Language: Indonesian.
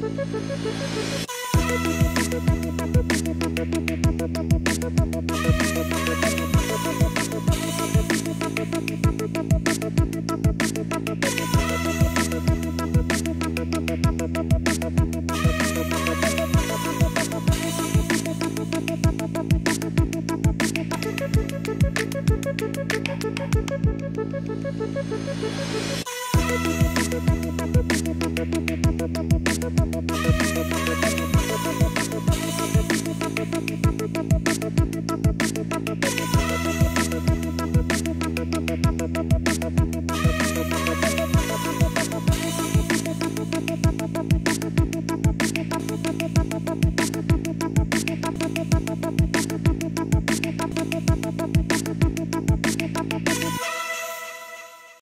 Thank Thank you.